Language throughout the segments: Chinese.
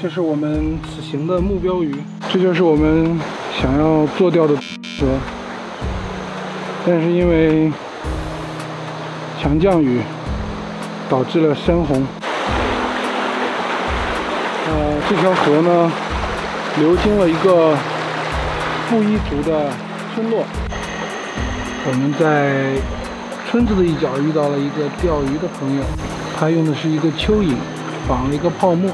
这是我们此行的目标鱼，这就是我们想要做掉的蛇，但是因为强降雨导致了深红。呃，这条河呢，流经了一个布依族的村落。我们在村子的一角遇到了一个钓鱼的朋友，他用的是一个蚯蚓，绑了一个泡沫。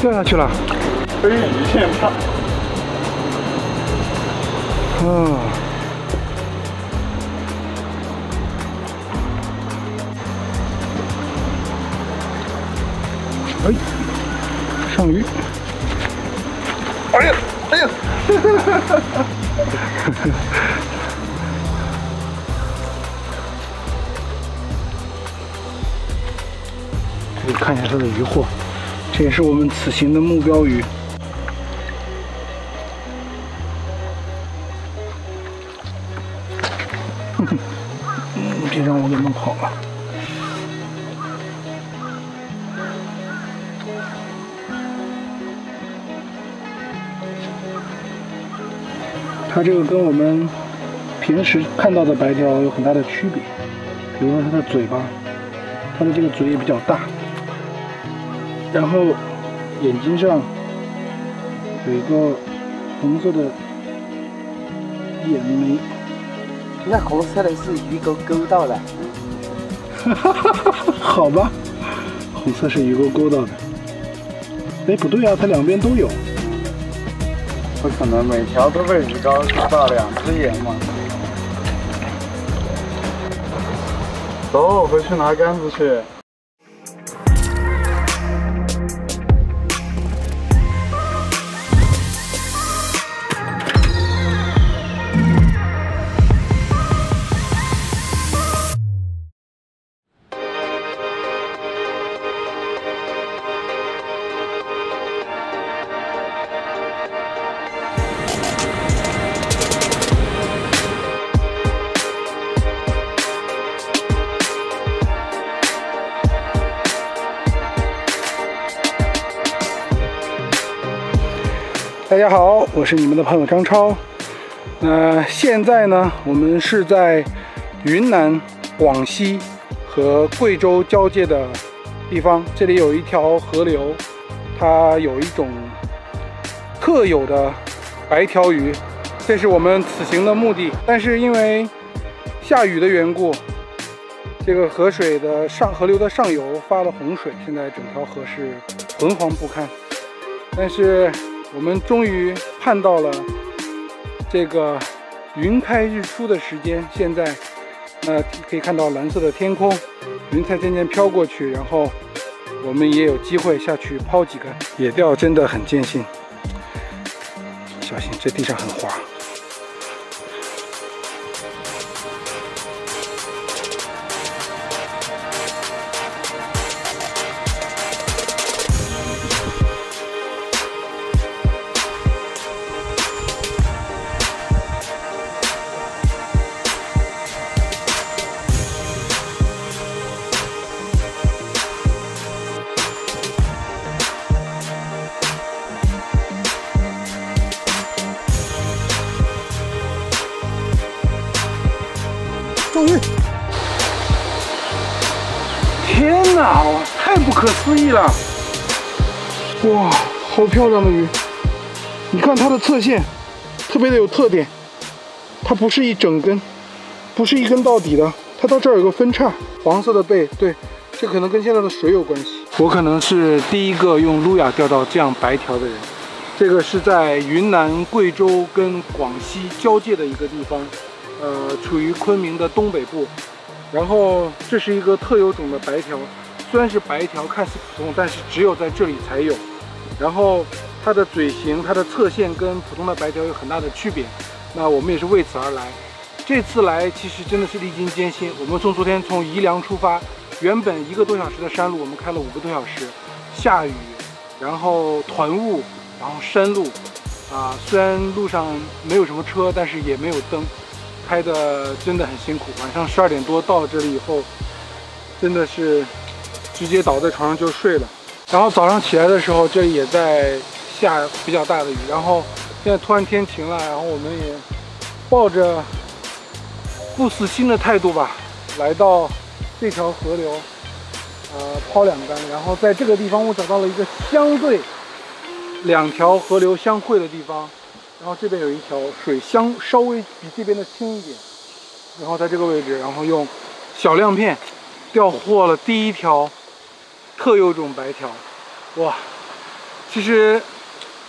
掉下去了，飞鱼线上。啊！哎，上鱼！哎呀，哎呀！可 以看一下它的鱼获。这也是我们此行的目标鱼。哼哼，别让我给弄跑了。它这个跟我们平时看到的白条有很大的区别，比如说它的嘴巴，它的这个嘴也比较大。然后眼睛上有一个红色的眼眉，那红色的是鱼钩勾到的。哈哈哈哈哈！好吧，红色是鱼钩勾到的。哎，不对啊，它两边都有。不可能每条都被鱼钩勾到两只眼嘛？走，回去拿杆子去。大家好，我是你们的朋友张超。那现在呢，我们是在云南、广西和贵州交界的地方。这里有一条河流，它有一种特有的白条鱼，这是我们此行的目的。但是因为下雨的缘故，这个河水的上河流的上游发了洪水，现在整条河是浑黄不堪。但是我们终于盼到了这个云开日出的时间，现在，呃，可以看到蓝色的天空，云彩渐渐飘过去，然后我们也有机会下去抛几个野钓，真的很艰辛，小心这地上很滑。不可思议了！哇，好漂亮的鱼！你看它的侧线，特别的有特点。它不是一整根，不是一根到底的，它到这儿有个分叉，黄色的背。对，这可能跟现在的水有关系。我可能是第一个用路亚钓到这样白条的人。这个是在云南、贵州跟广西交界的一个地方。呃，处于昆明的东北部，然后这是一个特有种的白条，虽然是白条，看似普通，但是只有在这里才有。然后它的嘴型、它的侧线跟普通的白条有很大的区别。那我们也是为此而来。这次来其实真的是历经艰辛。我们从昨天从宜良出发，原本一个多小时的山路，我们开了五个多小时，下雨，然后团雾，然后山路，啊，虽然路上没有什么车，但是也没有灯，开的真的很辛苦。晚上十二点多到这里以后，真的是直接倒在床上就睡了。然后早上起来的时候，这也在下比较大的雨，然后现在突然天晴了，然后我们也抱着不死心的态度吧，来到。这条河流，呃，抛两杆，然后在这个地方我找到了一个相对两条河流相汇的地方，然后这边有一条水相稍微比这边的清一点，然后在这个位置，然后用小亮片钓获了第一条特有种白条，哇！其实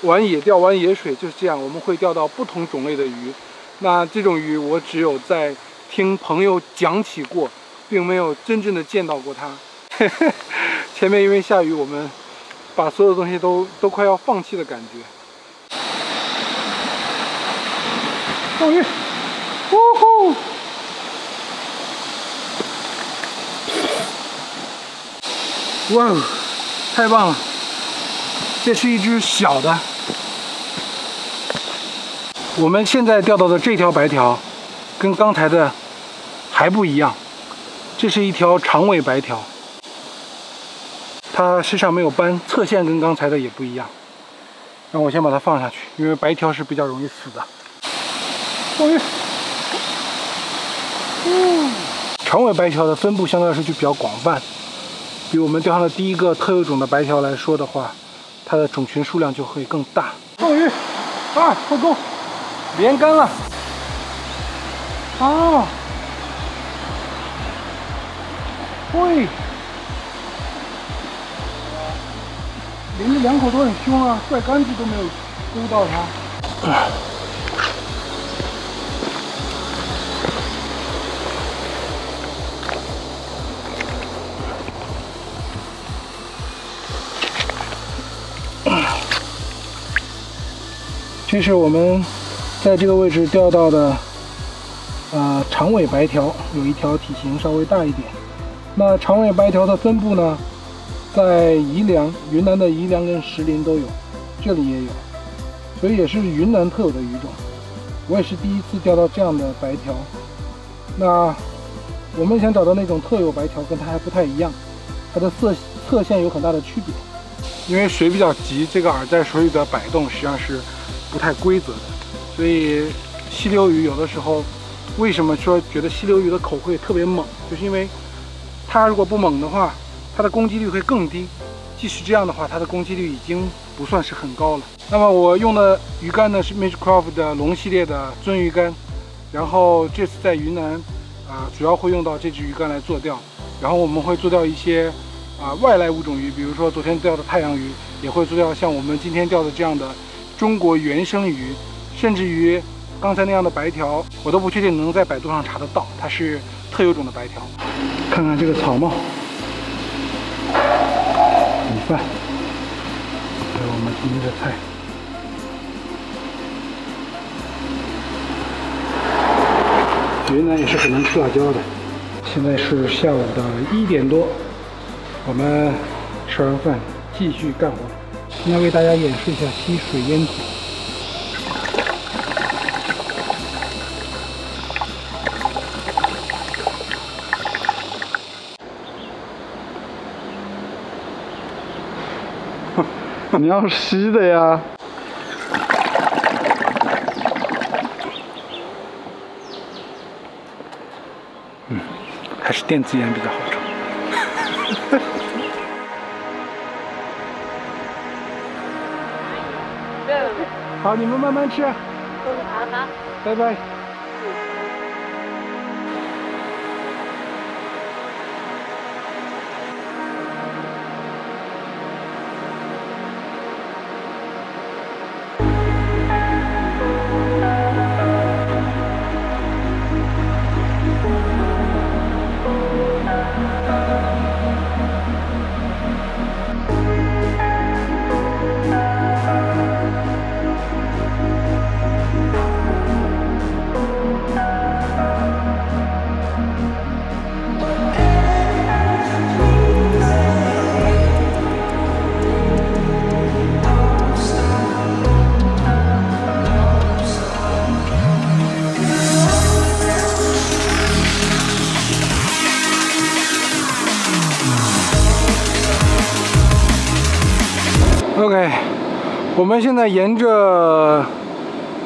玩野钓、玩野水就是这样，我们会钓到不同种类的鱼，那这种鱼我只有在听朋友讲起过。并没有真正的见到过它。前面因为下雨，我们把所有东西都都快要放弃的感觉。终于，呜哇哦，太棒了！这是一只小的。我们现在钓到的这条白条，跟刚才的还不一样。这是一条长尾白条，它身上没有斑，侧线跟刚才的也不一样。让我先把它放下去，因为白条是比较容易死的。终于，嗯，长尾白条的分布相对来说就比较广泛，比我们钓上的第一个特有种的白条来说的话，它的种群数量就会更大。终于，啊，破钩，连杆了，啊。喂，连着两口都很凶啊，拽杆子都没有勾到它。这是我们在这个位置钓到的，呃，长尾白条，有一条体型稍微大一点。那长尾白条的分布呢，在宜良、云南的宜良跟石林都有，这里也有，所以也是云南特有的鱼种。我也是第一次钓到这样的白条。那我们想找到那种特有白条，跟它还不太一样，它的色侧线有很大的区别。因为水比较急，这个饵在水里的摆动实际上是不太规则的，所以溪流鱼有的时候为什么说觉得溪流鱼的口会特别猛，就是因为。它如果不猛的话，它的攻击率会更低。即使这样的话，它的攻击率已经不算是很高了。那么我用的鱼竿呢是 Magecraft 的龙系列的鳟鱼竿。然后这次在云南啊，主要会用到这支鱼竿来做钓。然后我们会做钓一些啊外来物种鱼，比如说昨天钓的太阳鱼，也会做钓像我们今天钓的这样的中国原生鱼，甚至于刚才那样的白条，我都不确定能在百度上查得到，它是特有种的白条。看看这个草帽，米饭，还有我们今天的菜。云南也是很能吃辣椒的。现在是下午的一点多，我们吃完饭继续干活。现在为大家演示一下吸水烟筒。你要吸的呀！嗯，还是电子烟比较好好，你们慢慢吃。好好。拜拜。我们现在沿着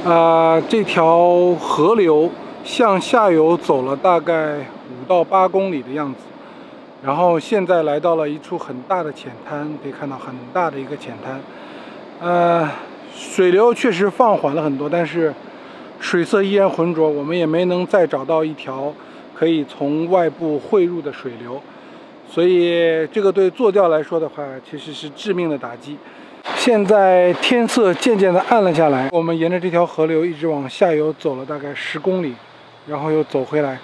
呃这条河流向下游走了大概五到八公里的样子，然后现在来到了一处很大的浅滩，可以看到很大的一个浅滩。呃，水流确实放缓了很多，但是水色依然浑浊，我们也没能再找到一条可以从外部汇入的水流，所以这个对坐钓来说的话，其实是致命的打击。现在天色渐渐的暗了下来，我们沿着这条河流一直往下游走了大概十公里，然后又走回来。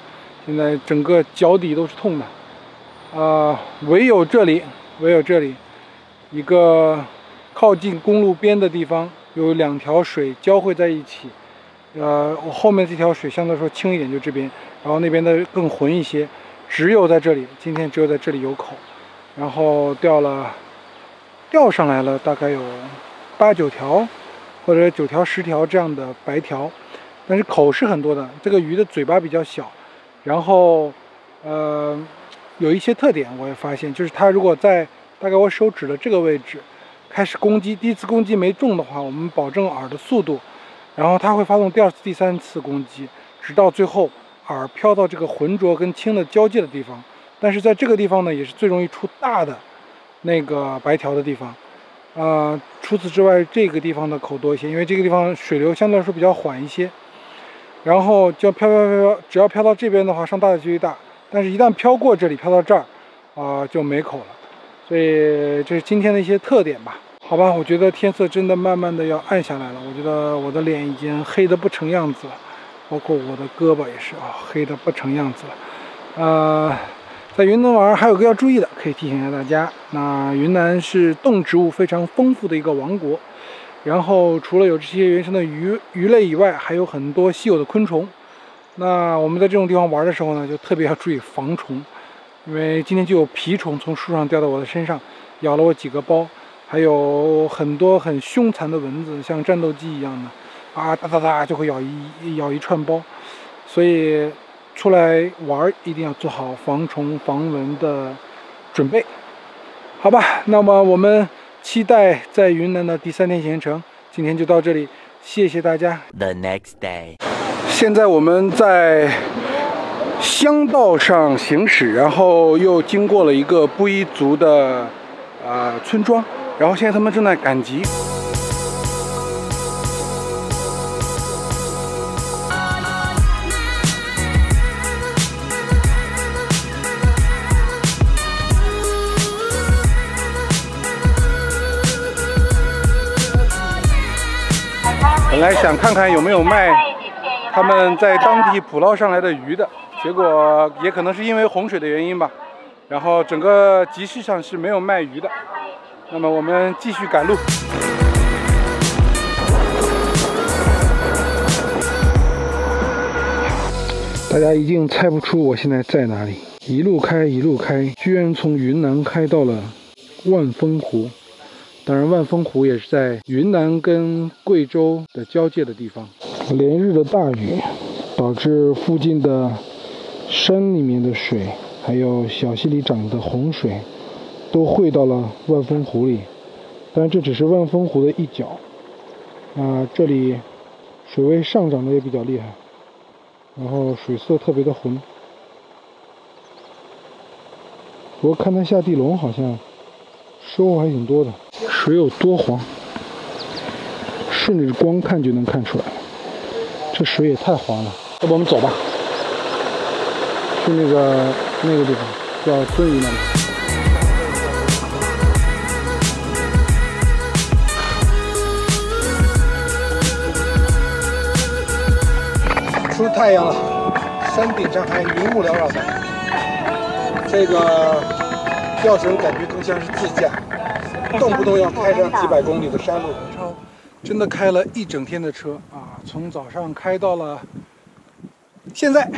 现在整个脚底都是痛的，啊，唯有这里，唯有这里，一个靠近公路边的地方，有两条水交汇在一起。呃，我后面这条水相对来说轻一点，就这边，然后那边的更浑一些。只有在这里，今天只有在这里有口，然后钓了。钓上来了，大概有八九条，或者九条、十条这样的白条，但是口是很多的。这个鱼的嘴巴比较小，然后呃有一些特点，我也发现，就是它如果在大概我手指的这个位置开始攻击，第一次攻击没中的话，我们保证饵的速度，然后它会发动第二次、第三次攻击，直到最后饵飘到这个浑浊跟轻的交界的地方。但是在这个地方呢，也是最容易出大的。那个白条的地方，啊，除此之外，这个地方的口多一些，因为这个地方水流相对来说比较缓一些，然后就飘飘飘飘，只要飘到这边的话，上大的几率大，但是一旦飘过这里，飘到这儿，啊，就没口了，所以这是今天的一些特点吧。好吧，我觉得天色真的慢慢的要暗下来了，我觉得我的脸已经黑的不成样子了，包括我的胳膊也是啊，黑的不成样子了，呃。在云南玩还有个要注意的，可以提醒一下大家。那云南是动植物非常丰富的一个王国，然后除了有这些原生的鱼鱼类以外，还有很多稀有的昆虫。那我们在这种地方玩的时候呢，就特别要注意防虫，因为今天就有蜱虫从树上掉到我的身上，咬了我几个包，还有很多很凶残的蚊子，像战斗机一样的，啊哒哒哒就会咬一咬一串包，所以。出来玩一定要做好防虫防蚊的准备，好吧？那么我们期待在云南的第三天行程，今天就到这里，谢谢大家。The next day，现在我们在乡道上行驶，然后又经过了一个布依族的啊村庄，然后现在他们正在赶集。本来想看看有没有卖他们在当地捕捞上来的鱼的，结果也可能是因为洪水的原因吧，然后整个集市上是没有卖鱼的。那么我们继续赶路。大家一定猜不出我现在在哪里，一路开一路开，居然从云南开到了万峰湖。当然，万峰湖也是在云南跟贵州的交界的地方。连日的大雨导致附近的山里面的水，还有小溪里涨的洪水，都汇到了万峰湖里。当然，这只是万峰湖的一角。啊，这里水位上涨的也比较厉害，然后水色特别的浑。不过看它下地龙，好像收获还挺多的。水有多黄，顺着光看就能看出来。这水也太黄了，要不我们走吧，去那个那个地方，叫遵义那里。出太阳了，山顶上还云雾缭绕的，这个吊绳感觉更像是自驾。动不动要开上几百公里的山路，真的开了一整天的车啊！从早上开到了现在。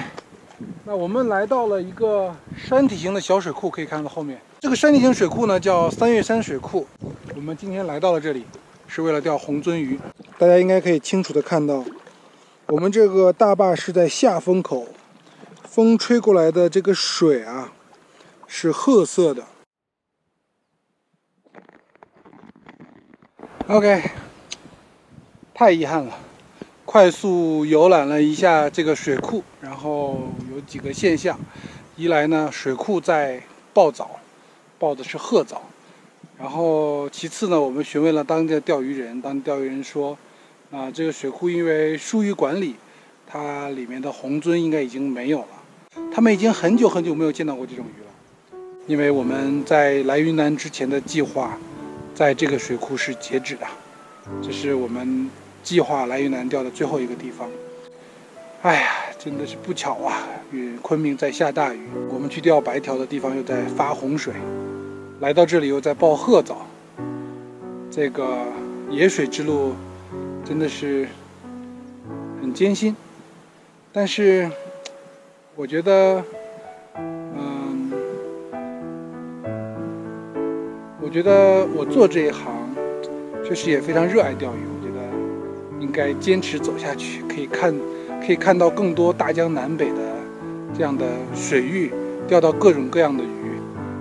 那我们来到了一个山体型的小水库，可以看到后面这个山体型水库呢叫三月山水库。我们今天来到了这里，是为了钓红鳟鱼。大家应该可以清楚的看到，我们这个大坝是在下风口，风吹过来的这个水啊是褐色的。OK，太遗憾了。快速游览了一下这个水库，然后有几个现象：一来呢，水库在暴藻，抱的是褐藻；然后其次呢，我们询问了当地的钓鱼人，当地钓鱼人说，啊，这个水库因为疏于管理，它里面的红鳟应该已经没有了。他们已经很久很久没有见到过这种鱼了，因为我们在来云南之前的计划，在这个水库是截止的，这是我们。计划来云南钓的最后一个地方，哎呀，真的是不巧啊！与昆明在下大雨，我们去钓白条的地方又在发洪水，来到这里又在抱褐藻，这个野水之路真的是很艰辛。但是，我觉得，我觉得我做这一行，确实也非常热爱钓鱼。我觉得应该坚持走下去，可以看，可以看到更多大江南北的这样的水域，钓到各种各样的鱼，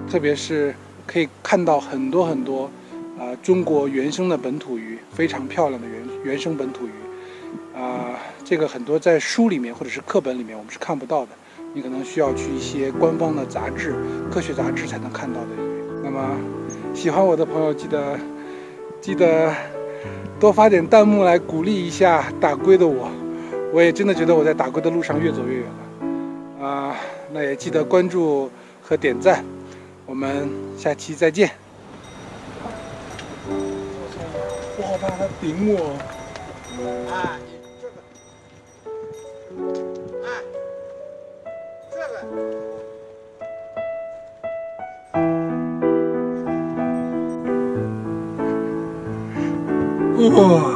特别是可以看到很多很多啊中国原生的本土鱼，非常漂亮的原原生本土鱼，啊，这个很多在书里面或者是课本里面我们是看不到的，你可能需要去一些官方的杂志、科学杂志才能看到的鱼。那么，喜欢我的朋友记得记得。多发点弹幕来鼓励一下打龟的我，我也真的觉得我在打龟的路上越走越远了，啊，那也记得关注和点赞，我们下期再见。我好怕它顶我。哎，哇塞！